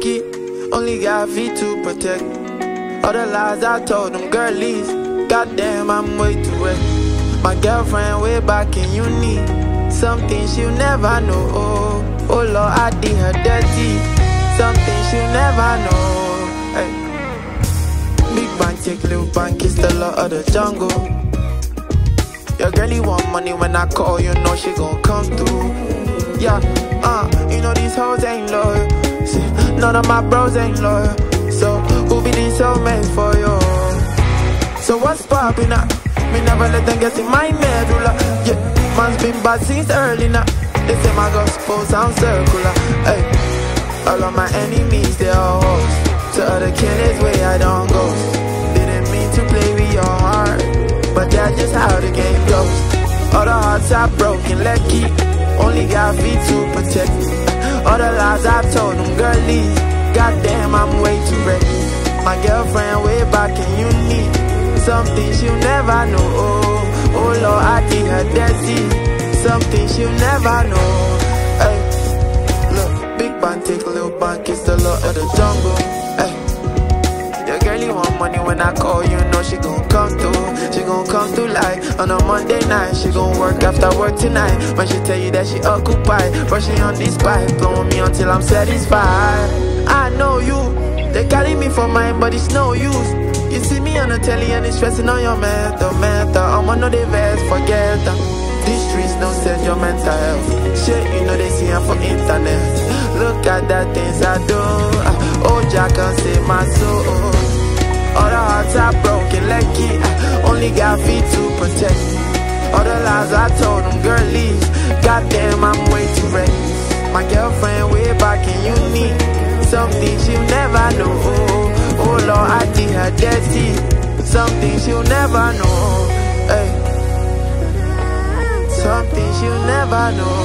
Only got feet to protect. All the lies I told them girlies. Goddamn, I'm way too wet. My girlfriend way back in uni. Something she'll never know. Oh, Lord, I did her dirty. Something she'll never know. Hey. Big bang, take little bang, kiss the law of the jungle. Your girlie want money when I call, you know she gon' come through. Yeah, uh, you know these hoes ain't loyal. None of my bros ain't loyal. So, who be these soulmates for you? So what's poppin' up? Me never let them get in my medulla. Yeah, man's been bad since early now. They say my gospel sound circular. Hey, all of my enemies, they all hoes. To other killers, way I don't go. Didn't mean to play with your heart. But that's just how the game goes. All the hearts are broken, keep. Only got feet to protect. Girlies. Goddamn, I'm way too reckless. My girlfriend way back and in uni. Something she'll never know. Oh, oh Lord, I did her dirty. Something she'll never know. Hey, look, big band take a little band, kiss the lord of the jungle. Hey. Your girlie want money when I call, you know she gon' come through. She gon' come through on a Monday night. She gon' work after work tonight. When she tell you that she occupied, brushing on this pipe, blowing me until I'm satisfied. I know you, they carry me for mine, but it's no use. You see me on the telly and it's stressing on your mental, mental. I'm on the verse, forget them. These streets don't set your mental health. Shit, you know they see her for internet. Look at the things I do. Uh, oh, Jack can save my soul. All the hearts are broken, let keep. Only got feet to protect. All the lies I told them, girlies. Goddamn, I'm way too reckless. My girlfriend way back in uni. Something she'll never know. Oh, oh Lord, I did her dirty. Something she'll never know. Hey. Something she'll never know.